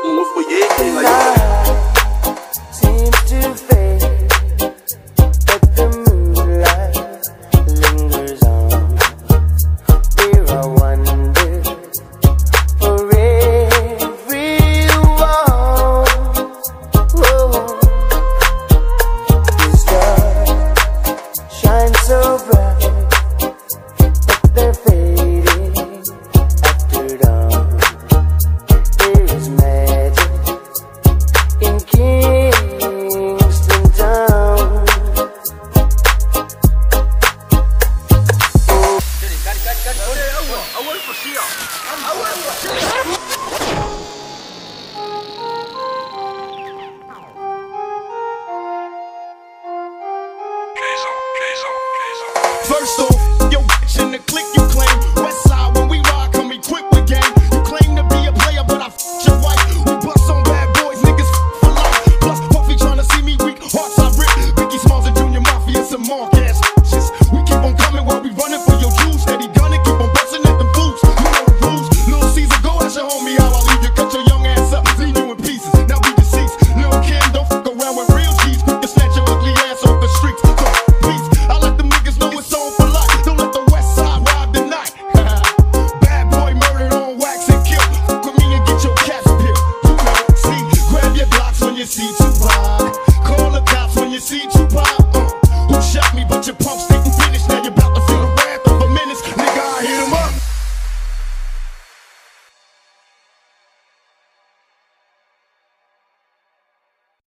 todo mundo foi yeah. away for Shia! Away for Shia! First off, yo bitch in the click you claim. Westside when we ride, come equipped with game. You claim to be a player, but I f***ed your wife. We bust on bad boys, niggas for life. Plus, Puffy tryna see me weak, hearts I rip. Biggie Smalls and Junior Mafia, some mark ass We keep on coming while we running see too blind. Call the cops when you see